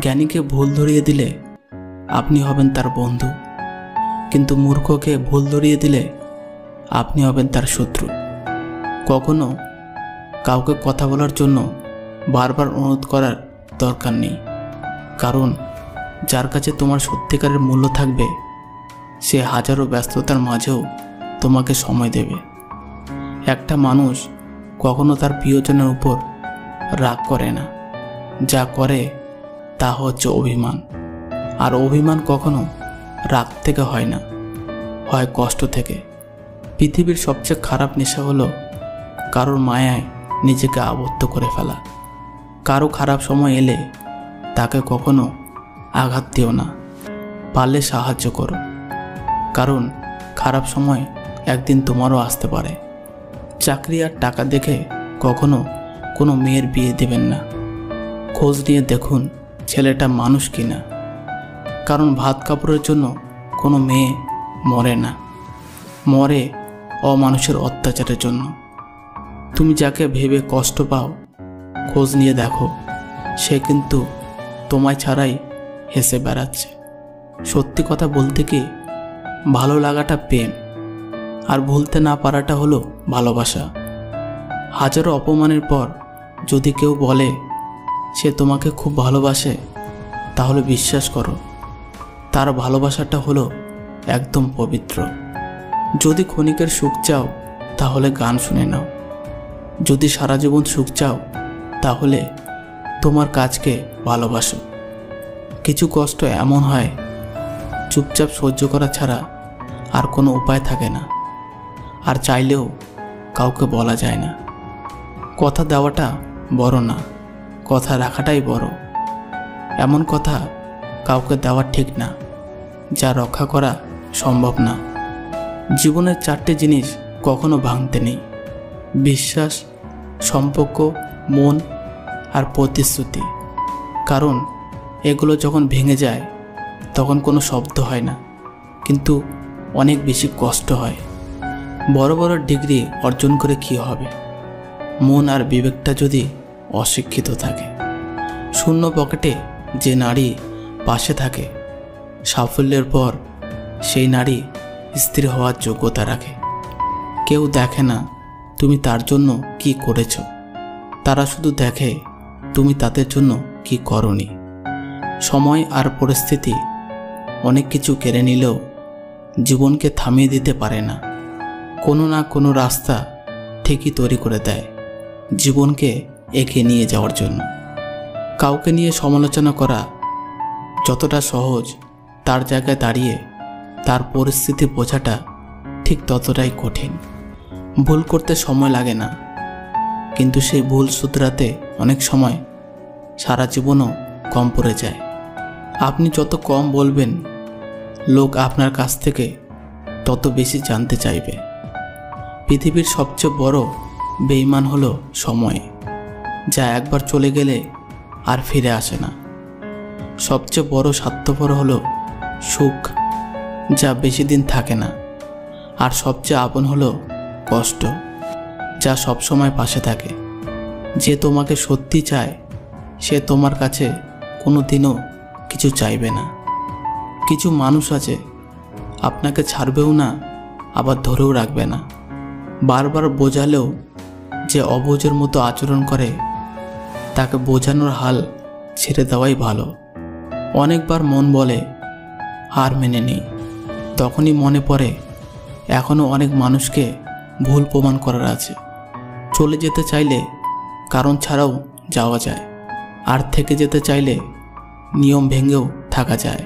জ্ঞানীকে ভুল ধরিয়ে দিলে আপনি হবেন তার বন্ধু। কিন্তু মূর্খকে ভুল ধরিয়ে দিলে আপনি হবেন তার শত্রু। কখনো কাউকে কথা বলার জন্য বারবার অনুরোধ করার দরকার নেই। কারণ যার কাছে তোমার সত্যিকারের মূল্য থাকবে, সে হাজারো ব্যস্ততার মাঝেও তোমাকে সময় দেবে। একটা মানুষ কখনো তার প্রিয়জনের উপর রাগ করে না। যা করে তা হচ্ছে অভিমান। আর অভিমান কখনো রাগ থেকে হয় না, হয় কষ্ট থেকে। পৃথিবীর সবচেয়ে খারাপ নেশা হলো কারোর মায়ায় নিজেকে আবদ্ধ করে ফেলা। কারও খারাপ সময় এলে তাকে কখনো আঘাত দিও না, পারলে সাহায্য করো। কারণ খারাপ সময় একদিন তোমারও আসতে পারে। চাকরি আর টাকা দেখে কখনো কোনো মেয়ের বিয়ে দেবেন না। খোঁজ নিয়ে দেখুন ছেলেটা মানুষ কিনা? কারণ ভাত কাপড়ের জন্য কোনো মেয়ে মরে না। মরে অমানুষের অত্যাচারের জন্য। তুমি যাকে ভেবে কষ্ট পাও, খোঁজ নিয়ে দেখো। সে কিন্তু তোমায় ছাড়াই হেসে বেড়াচ্ছে। সত্যি কথা বলতে কি, ভালো লাগাটা প্রেম, আর ভুলতে না পারাটা হলো ভালোবাসা। হাজারো অপমানের পর যদি কেউ বলে সে তোমাকে খুব ভালোবাসে, তাহলে বিশ্বাস করো, তার ভালোবাসাটা হলো একদম পবিত্র। যদি ক্ষণিকের সুখ চাও, তাহলে গান শুনে নাও। যদি সারা জীবন সুখ চাও, তাহলে তোমার কাজকে ভালোবাসো। কিছু কষ্ট এমন হয়, চুপচাপ সহ্য করা ছাড়া আর কোনো উপায় থাকে না। আর চাইলেও কাউকে বলা যায় না। কথা দেওয়াটা বড় না। কথা রাখাটাই বড়। এমন কথা কাউকে দেওয়া ঠিক না, যা রক্ষা করা সম্ভব না। জীবনের চারটে জিনিস কখনো ভাঙতে নেই, বিশ্বাস, সম্পর্ক, মন আর প্রতিশ্রুতি। কারণ এগুলো যখন ভেঙে যায়, তখন কোনো শব্দ হয় না, কিন্তু অনেক বেশি কষ্ট হয়। বড় বড় ডিগ্রি অর্জন করে কি হবে? মন আর বিবেকটা যদি অশিক্ষিত থাকে। শূন্য পকেটে যে নারী পাশে থাকে, সাফল্যের পর সেই নারী স্ত্রী হওয়ার যোগ্যতা রাখে। কেউ দেখে না তুমি তার জন্য কি করেছ। তারা শুধু দেখে তুমি তাদের জন্য কি করনি। সময় আর পরিস্থিতি অনেক কিছু কেড়ে নিলেও জীবনকে থামিয়ে দিতে পারে না। কোনো না কোনো রাস্তা ঠিকই তৈরি করে দেয়। জীবনকে এগিয়ে নিয়ে যাওয়ার জন্য। কাউকে নিয়ে সমালোচনা করা যতটা সহজ, তার জায়গায় দাঁড়িয়ে তার পরিস্থিতি বোঝাটা ঠিক ততটাই কঠিন। ভুল করতে সময় লাগে না, কিন্তু সেই ভুল শুধরাতে অনেক সময় সারা জীবনও কম পড়ে যায়। আপনি যত কম বলবেন, লোক আপনার কাছ থেকে তত বেশি জানতে চাইবে। পৃথিবীর সবচেয়ে বড় বেইমান হলো সময়। যা একবার চলে গেলে আর ফিরে আসে না। সবচেয়ে বড় স্বার্থপর হলো সুখ, যা বেশি দিন থাকে না। আর সবচেয়ে আপন হলো কষ্ট, যা সবসময় পাশে থাকে। যে তোমাকে সত্যি চায়, সে তোমার কাছে কোনো দিনও কিছু চাইবে না। কিছু মানুষ আছে, আপনাকে ছাড়বেও না, আবার ধরেও রাখবে না। বারবার বোঝালেও যে অবুঝের মতো আচরণ করে তাকে বোঝানোর হাল ছেড়ে দেওয়াই ভালো। অনেকবার মন বলে, হার মেনে নেই তখনই মনে পড়ে এখনও অনেক মানুষকে ভুল প্রমাণ করার আছে। চলে যেতে চাইলে কারণ ছাড়াও যাওয়া যায়। আর থেকে যেতে চাইলে নিয়ম ভেঙেও থাকা যায়।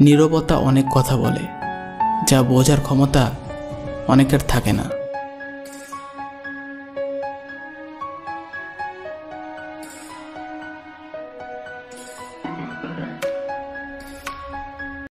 নীরবতা অনেক কথা বলে, যা বোঝার ক্ষমতা অনেকের থাকে না।